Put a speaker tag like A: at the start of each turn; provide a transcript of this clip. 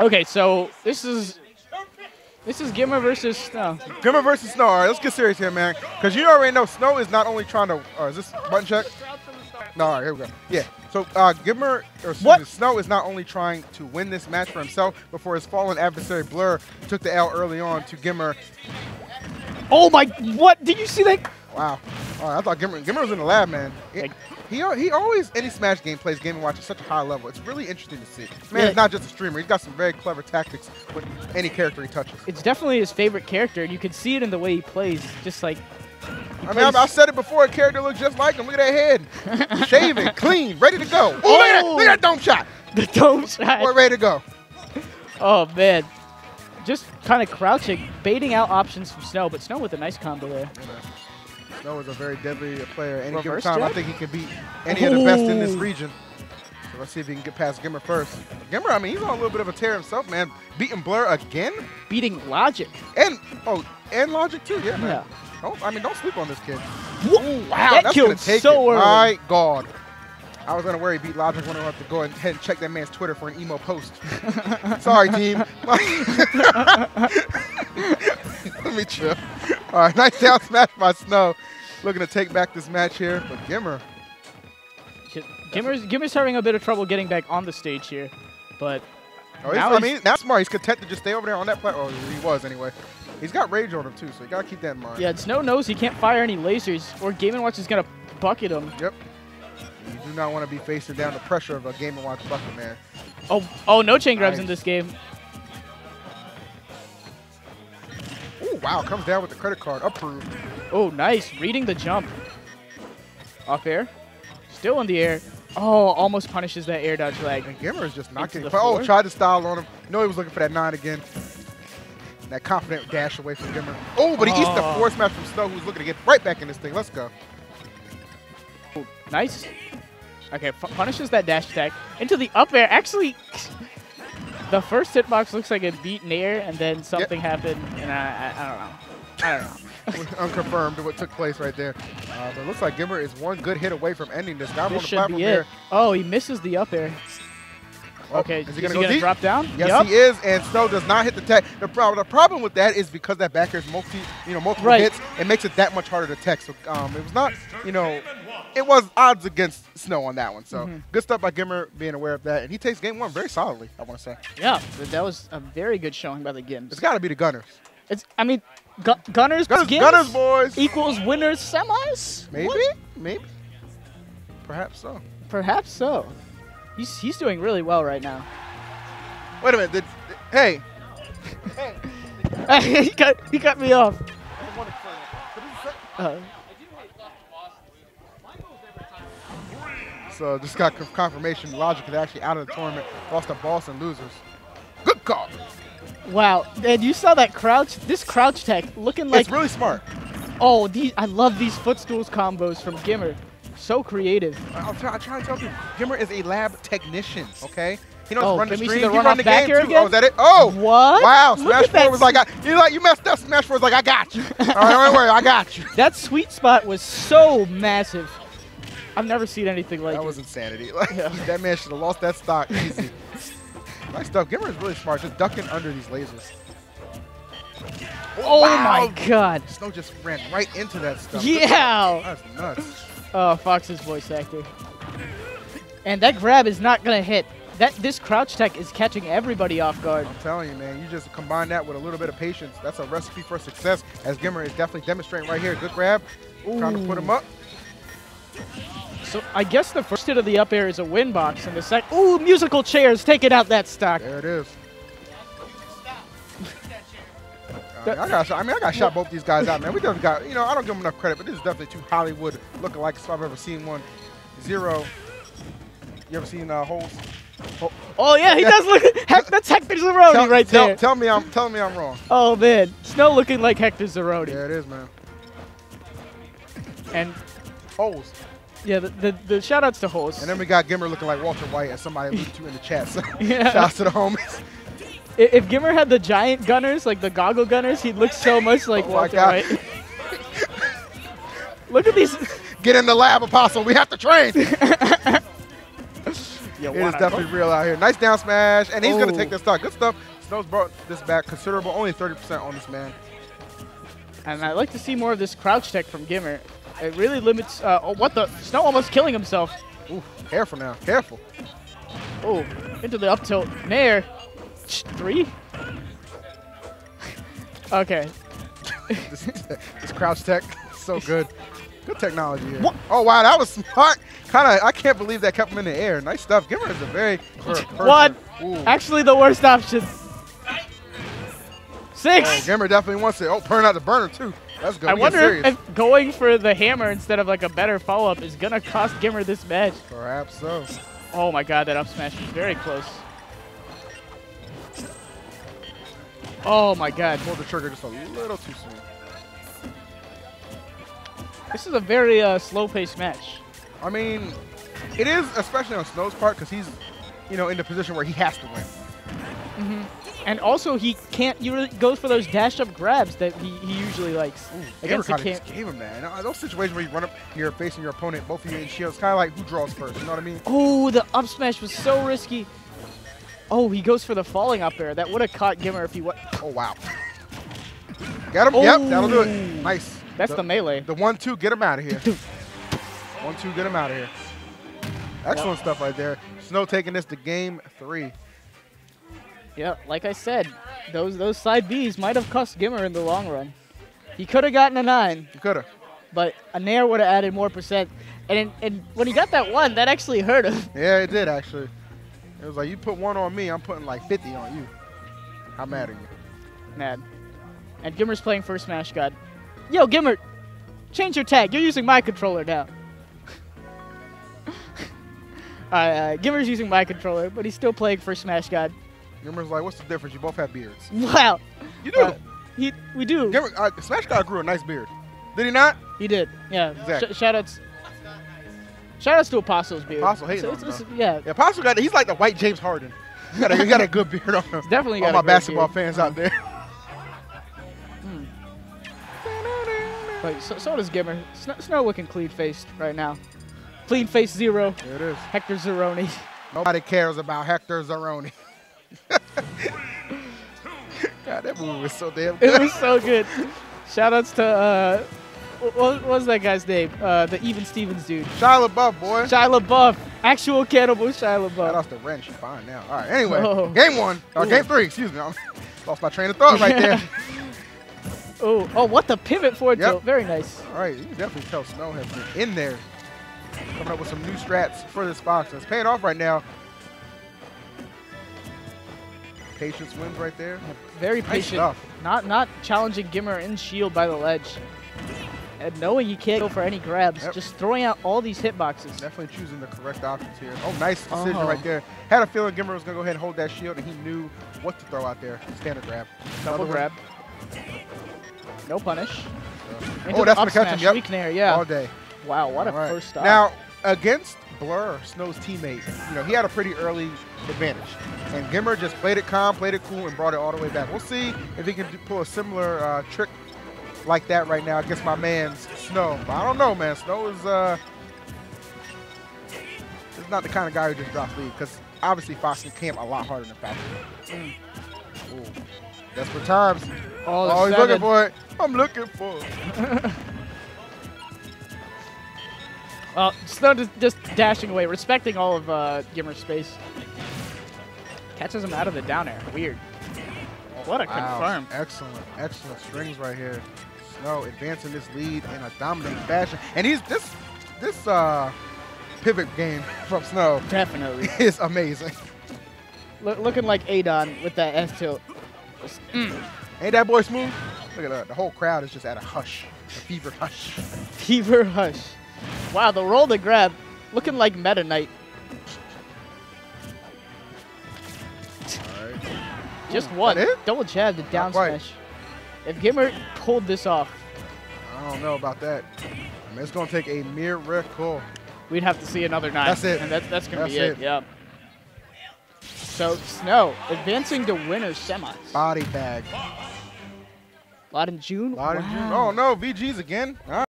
A: Okay, so this is this is GimR versus Snow.
B: GimR versus Snow. All right, let's get serious here, man. Because you already know Snow is not only trying to. Uh, is this button check? No, all right, here we go. Yeah. So uh, GimR, or
A: What?
B: me, Snow is not only trying to win this match for himself before his fallen adversary Blur took the L early on to GimR.
A: Oh my! What did you see that?
B: Wow. All right, I thought GimR, GimR was in the lab, man. He, he, he always, any Smash game, plays Game & Watch at such a high level. It's really interesting to see. Man,
A: Yeah.
B: not just a streamer. He's got some very clever tactics with any character he touches.
A: It's definitely his favorite character, and you can see it in the way he plays. Just like
B: I mean, I, I said it before. A character looks just like him. Look at that head, shaven, clean, ready to go. Ooh, look at that! Look at that dome shot.
A: the dome shot.
B: We're ready to go.
A: Oh man, just kind of crouching, baiting out options from Snow, but Snow with a nice combo there.
B: Snow is a very deadly player. Any given time, I think he can beat any of the best in this region. So let's see if he can get past GimR first. GimR, I mean, he's on a little bit of a tear himself, man. Beating Blur again,
A: Beating Logic.
B: and oh, and Logic too. Yeah, man.
A: Yeah.
B: Don't, I mean, don't sleep on this kid.
A: Wha-
B: Wow,
A: that
B: that's
A: killed
B: gonna take
A: so
B: it.
A: early.
B: My God. I was gonna worry beat Logic when I have to go ahead and check that man's Twitter for an emo post. Sorry, team. Let me chill. All right, nice down smash by Snow. Looking to take back this match here, but GimR.
A: GimR's, GimR's having a bit of trouble getting back on the stage here, but
B: Oh, he's,
A: Now
B: I mean, that's smart. He's content to just stay over there on that platform. Oh, he was anyway. He's got rage on him too, so you gotta keep that in mind.
A: yeah, Snow knows he can't fire any lasers, or Game & Watch is gonna bucket him.
B: Yep. You do not want to be facing down the pressure of a Game Watch bucket, man.
A: Oh, oh, no chain grabs in this game.
B: Oh, wow, comes down with the credit card. Approved.
A: Oh, nice, reading the jump. Off air, still in the air. Oh, almost punishes that air dodge lag.
B: And GimR is just not getting. Oh, tried to style on him. No, he was looking for that nine again. That confident dash away from GimR. Oh, but he eats the
A: Oh.
B: force smash from Snow, who's looking to get right back in this thing. Let's go.
A: Oh, nice. Okay, punishes that dash attack into the up air. Actually, the first hitbox looks like it beat Nair, and then something happened, and I, I, I don't know. I don't know.
B: Unconfirmed what took place right there. Uh, but it looks like GimR is one good hit away from ending this. Got
A: This
B: the
A: should be
B: there.
A: it. Oh, he misses the up air.
B: Oh,
A: Okay,
B: Is he gonna go deep?
A: drop down?
B: Yes,
A: Yup.
B: he is, and Snow does not hit the tech. The problem, the problem with that is because that back air is multi, you know, multiple
A: Right.
B: hits. It makes it that much harder to tech. So um, it was not, you know, it was odds against Snow on that one. So
A: Mm-hmm.
B: good stuff by GimR being aware of that, and he takes game one very solidly. I want to say
A: Yeah, that was a very good showing by the Gims.
B: it's got to be the Gunners.
A: It's, I mean, gu Gunners,
B: Gunners,
A: Gims
B: Gunners, boys.
A: equals winners semis?
B: Maybe,
A: What?
B: maybe, perhaps so.
A: Perhaps so. He's, he's doing really well right now.
B: Wait a minute. Did, hey,
A: he, cut, he cut me off. Uh,
B: so just got confirmation. Logic is actually out of the tournament. Lost to Boston losers. Good call.
A: wow, and you saw that crouch? This crouch tech looking like
B: it's really smart.
A: Oh, these I love these footstools combos from GimR. So creative.
B: I'll try, I try to tell you, GimR is a lab technician, okay? He knows
A: Oh,
B: run the
A: can we see
B: stream.
A: the
B: he
A: run
B: the game too.
A: Oh, again?
B: Oh, is that it? Oh!
A: What?
B: Wow, Smash
A: at
B: 4 was like, I, you like you messed up. Smash 4 was like, I got you. All right, don't worry, I got you.
A: That sweet spot was so massive. I've never seen anything like
B: That
A: it.
B: was insanity. Like,
A: Yeah.
B: That man should have lost that stock easy. nice stuff. GimR is really smart, just ducking under these lasers.
A: oh
B: wow.
A: my god.
B: Snow just ran right into that stuff.
A: Yeah.
B: That's nuts.
A: Oh, Fox's voice actor. And that grab is not gonna hit. That this crouch tech is catching everybody off guard.
B: I'm telling you, man, you just combine that with a little bit of patience. That's a recipe for success, as GimR is definitely demonstrating right here. Good grab. Trying to put him up.
A: So I guess the first hit of the up air is a wind box, and the second, ooh, musical chairs taking out that stock.
B: There it is. I mean, I got, I mean, I got shot both these guys out, man. We definitely got, you know, I don't give them enough credit, but this is definitely two Hollywood lookalikes if I've ever seen one. Zero. You ever seen uh, holes?
A: Oh yeah, he does look. Heck, that's Hector Zeroni
B: Tell,
A: right
B: tell,
A: there.
B: tell me I'm, tell me I'm wrong.
A: Oh man, Snow looking like Hector Zeroni.
B: Yeah, it is, man.
A: And
B: Holes.
A: Yeah, the, the, the shout outs to Holes.
B: And then we got GimR looking like Walter White, as somebody alluded to in the chat. So,
A: Yeah.
B: shouts to the homies.
A: I- if GimR had the giant gunners, like the goggle gunners, he'd look so much like
B: Oh
A: Walter White. look at these.
B: Get in the lab, Aposl. We have to train.
A: You
B: It is definitely
A: go-
B: real out here. Nice down smash, and he's going to
A: Oh.
B: take this stock. Good stuff. Snow's brought this back considerable, only 30% on this man.
A: And I'd like to see more of this crouch tech from GimR. It really limits. Uh, oh, what the? Snow almost killing himself.
B: Ooh, careful now, careful.
A: Oh, into the up tilt. Nair. Three? okay.
B: this, this crouch tech, so good. Good technology here.
A: What?
B: Oh, wow, that was smart. Kind of, I can't believe that kept him in the air. Nice stuff. GimR is a very clever person.
A: What?
B: Ooh.
A: Actually, the worst option. Six.
B: GimR definitely wants it. Oh, burn out the burner, too. Let's go.
A: I
B: We
A: wonder if going for the hammer instead of like a better follow up is gonna cost GimR this match.
B: Perhaps so.
A: Oh my god, that up smash was very close. Oh my god.
B: Pulled the trigger just a little too soon.
A: This is a very uh, slow paced match.
B: I mean, it is, especially on Snow's part, because he's, you know, in the position where he has to win.
A: And also, he can't. He really goes for those dash up grabs that he, he usually likes
B: Gamer
A: against the
B: kind of
A: camp.
B: just gave him that. And, uh, those situations where you run up, you're facing your opponent, both of you in shields, kind of like who draws first. You know what I mean?
A: Oh, the up smash was so risky. Oh, he goes for the falling up air. That would have caught GimR if he was.
B: Oh wow. Got him. Yep, that'll do it.
A: Oh.
B: Nice.
A: That's the, melee.
B: The one two, get him out of here. one two, get him out of here. Excellent stuff right there. Snow taking this to game three.
A: Yeah, like I said, those those side Bs might have cost GimR in the long run. He could have gotten a nine,
B: He coulda.
A: but a Nair would have added more percent. And and when he got that one, that actually hurt him.
B: Yeah, it did actually. It was like you put one on me, I'm putting like 50 on you. How mad are you?
A: Mad. And GimR's playing first Smash God. Yo, GimR, change your tag. You're using my controller now. uh, uh, GimR's using my controller, but he's still playing first Smash God.
B: GimR's like, what's the difference? You both have beards.
A: Wow.
B: You do.
A: Uh, he, we do.
B: GimR, uh, Smash God grew a nice beard. Did he not?
A: He did. Yeah.
B: Exactly.
A: Sh- shoutouts. Shoutouts to Aposl's beard.
B: Aposl hating
A: So it's- it's- yeah.
B: Yeah, Aposl got. He's like the white James Harden. He got a, he got a good beard on him.
A: Definitely
B: All
A: got
B: my
A: a great
B: basketball
A: beard.
B: fans out there.
A: But so, so does GimR. Snow, Snow looking clean faced right now. Clean face zero.
B: There it is.
A: Hector Zeroni.
B: Nobody cares about Hector Zeroni. God, that movie was so damn
A: It
B: good.
A: was so good. Shoutouts to uh, what, was that guy's name? Uh, the Even Stevens dude.
B: Shia LaBeouf, boy.
A: Shia LaBeouf. Actual cannibal Shia
B: Shout
A: LaBeouf.
B: out to Ren. She's fine now. All right. Anyway,
A: Oh.
B: game one. Or
A: Ooh.
B: game three. Excuse me. I lost my train of thought right there.
A: Oh, oh, what the pivot forward
B: Yep.
A: tilt. Very nice.
B: All right. You can definitely tell Snow has been in there, coming up with some new strats for this box. It's paying off right now. Patience wins right there.
A: Very
B: Nice
A: patient.
B: stuff.
A: Not not challenging GimR in shield by the ledge. And knowing he can't go for any grabs,
B: Yep.
A: just throwing out all these hitboxes.
B: Definitely choosing the correct options here. Oh, nice decision
A: Oh.
B: right there. Had a feeling GimR was going to go ahead and hold that shield, and he knew what to throw out there. Standard grab.
A: Double
B: Another one.
A: grab. No punish.
B: So- Oh, that's going to catch him. Yep.
A: weak nair, yeah.
B: All day.
A: Wow, what a
B: All right.
A: first stop.
B: Now, against Blur, Snow's teammate, you know, he had a pretty early advantage. And GimR just played it calm, played it cool, and brought it all the way back. We'll see if he can pull a similar uh, trick like that right now against my man Snow. But I don't know, man. Snow is uh, is not the kind of guy who just drops lead because obviously Fox can camp a lot harder than Falcon.
A: Mm.
B: Ooh. Desperate times.
A: oh,
B: Oh, he's
A: seven.
B: looking for it. I'm looking for it.
A: Well, Snow just, just dashing away, respecting all of uh, GimR's space. Catches him out of the down air. Weird. What a
B: Wow,
A: confirm.
B: Excellent, excellent strings right here. Snow advancing this lead in a dominating fashion. And he's this this uh pivot game from Snow
A: Definitely.
B: is amazing.
A: Look, looking like Adon with that F tilt. Mm,
B: Ain't that boy smooth? Look at that. The whole crowd is just at a hush. A fevered hush.
A: fever hush. Wow, the roll to grab. Looking like Meta Knight. Just
B: Ooh,
A: one. Double jab to down smash. If GimR pulled this off,
B: I don't know about that. I mean, it's gonna take a miracle.
A: we'd have to see another nine.
B: That's it.
A: And that's, that's going to be it.
B: it.
A: Yep. So, Snow advancing to winner semis.
B: Body bag.
A: Lot in June?
B: Lot
A: wow.
B: June. Oh no, VGs again. All right.